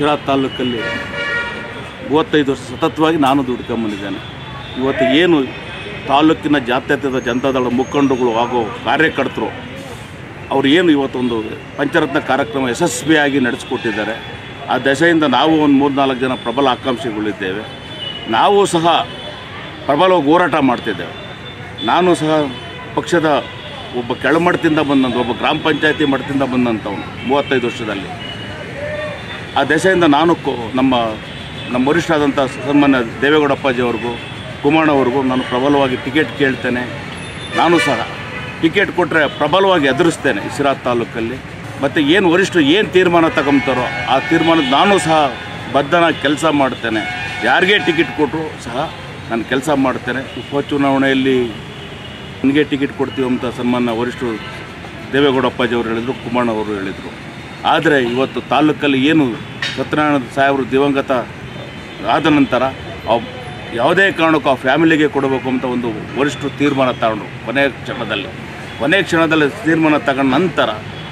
ಶಿರಾ ತಾಲೂಕಲ್ಲಿ ಮೂವತ್ತೈದು ವರ್ಷ ಸತತವಾಗಿ ನಾನು ದುಡ್ಕೊಂಬಂದಿದ್ದೇನೆ. ಇವತ್ತು ಏನು ತಾಲೂಕಿನ ಜಾತ್ಯತೀತ ಜನತಾದಳ ಮುಖಂಡಗಳು ಹಾಗೂ ಕಾರ್ಯಕರ್ತರು, ಅವರು ಏನು ಇವತ್ತೊಂದು ಪಂಚರತ್ನ ಕಾರ್ಯಕ್ರಮ ಯಶಸ್ವಿಯಾಗಿ ನಡೆಸಿಕೊಟ್ಟಿದ್ದಾರೆ. ಆ ದಶೆಯಿಂದ ನಾವು ಒಂದು ಮೂರು ನಾಲ್ಕು ಜನ ಪ್ರಬಲ ಆಕಾಂಕ್ಷಿಗಳಿದ್ದೇವೆ. ನಾವು ಸಹ ಪ್ರಬಲವಾಗಿ ಹೋರಾಟ ಮಾಡ್ತಿದ್ದೇವೆ. ನಾನು ಸಹ ಪಕ್ಷದ ಒಬ್ಬ ಕೆಳಮಟ್ಟದಿಂದ ಬಂದಂಥ ಒಬ್ಬ ಗ್ರಾಮ ಪಂಚಾಯತಿ ಮಟ್ಟದಿಂದ ಬಂದಂಥವನು ಮೂವತ್ತೈದು ವರ್ಷದಲ್ಲಿ. ಆ ದೆಸೆಯಿಂದ ನಾನು ನಮ್ಮ ನಮ್ಮ ವರಿಷ್ಠರಾದಂಥ ಸನ್ಮಾನ್ಯ ದೇವೇಗೌಡ ಕುಮಾರ್ ಕುಮಾರವ್ರಿಗೂ ನಾನು ಪ್ರಬಲವಾಗಿ ಟಿಕೆಟ್ ಕೇಳ್ತೇನೆ. ನಾನು ಸಹ ಟಿಕೆಟ್ ಕೊಟ್ಟರೆ ಪ್ರಬಲವಾಗಿ ಎದುರಿಸ್ತೇನೆ ಸಿರಾ ತಾಲೂಕಲ್ಲಿ. ಮತ್ತು ಏನು ವರಿಷ್ಠರು ಏನು ತೀರ್ಮಾನ ತಗೊಂತಾರೋ ಆ ತೀರ್ಮಾನದ ನಾನು ಸಹ ಬದ್ಧನಾಗಿ ಕೆಲಸ ಮಾಡ್ತೇನೆ. ಯಾರಿಗೆ ಟಿಕೆಟ್ ಕೊಟ್ಟರು ಸಹ ನಾನು ಕೆಲಸ ಮಾಡ್ತೇನೆ. ಉಪಚುನಾವಣೆಯಲ್ಲಿ ನನಗೆ ಟಿಕೆಟ್ ಕೊಡ್ತೀವಿ ಅಂತ ಸನ್ಮಾನ್ಯ ವರಿಷ್ಠರು ದೇವೇಗೌಡಪ್ಪಾಜಿ ಅವರು ಹೇಳಿದರು ಅವರು ಹೇಳಿದರು. ಆದರೆ ಇವತ್ತು ತಾಲೂಕಲ್ಲಿ ಏನು ಸತ್ಯನಾರಾಯಣ ಸಾಹೇಬರು ದಿವಂಗತ ಆದ ನಂತರ ಯಾವುದೇ ಕಾರಣಕ್ಕೂ ಆ ಫ್ಯಾಮಿಲಿಗೆ ಕೊಡಬೇಕು ಅಂತ ಒಂದು ವರಿಷ್ಠರು ತೀರ್ಮಾನ ತಗೊಂಡ್ರು ಕೊನೆಯ ಕ್ಷಣದಲ್ಲಿ ಕೊನೆಯ ಕ್ಷಣದಲ್ಲಿ ತೀರ್ಮಾನ ತಗೊಂಡ ನಂತರ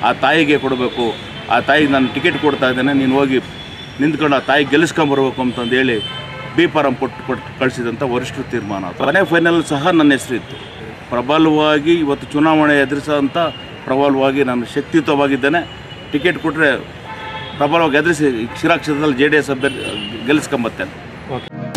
ಆ ತಾಯಿಗೆ ಕೊಡಬೇಕು. ಆ ತಾಯಿಗೆ ನಾನು ಟಿಕೆಟ್ ಕೊಡ್ತಾ ಇದ್ದೇನೆ, ನೀನು ಹೋಗಿ ನಿಂತ್ಕೊಂಡು ಆ ತಾಯಿ ಗೆಲ್ಲಿಸ್ಕೊಂಬರ್ಬೇಕು ಅಂತಂದು ಹೇಳಿ ಬಿ ಫಾರಂ ಕೊಟ್ಟು ಕೊಟ್ಟು ಕಳಿಸಿದಂಥ ವರಿಷ್ಠರು ತೀರ್ಮಾನ. ಕೊನೆ ಫೈನಲ್ ಸಹ ನನ್ನ ಹೆಸರಿತ್ತು ಪ್ರಬಲವಾಗಿ ಇವತ್ತು ಚುನಾವಣೆ ಎದುರಿಸೋಂಥ ಪ್ರಬಲವಾಗಿ ನಾನು ಶಕ್ತಿಯುತವಾಗಿದ್ದೇನೆ. ಟಿಕೆಟ್ ಕೊಟ್ಟರೆ ಪ್ರಬಲವಾಗಿ ಎದುರಿಸಿ ಶಿರಾ ಕ್ಷೇತ್ರದಲ್ಲಿ ಜೆ ಡಿ ಎಸ್ ಅಭ್ಯರ್ಥಿ ಗೆಲ್ಲಿಸ್ಕೊಂಬತ್ತೆ. ಓಕೆ.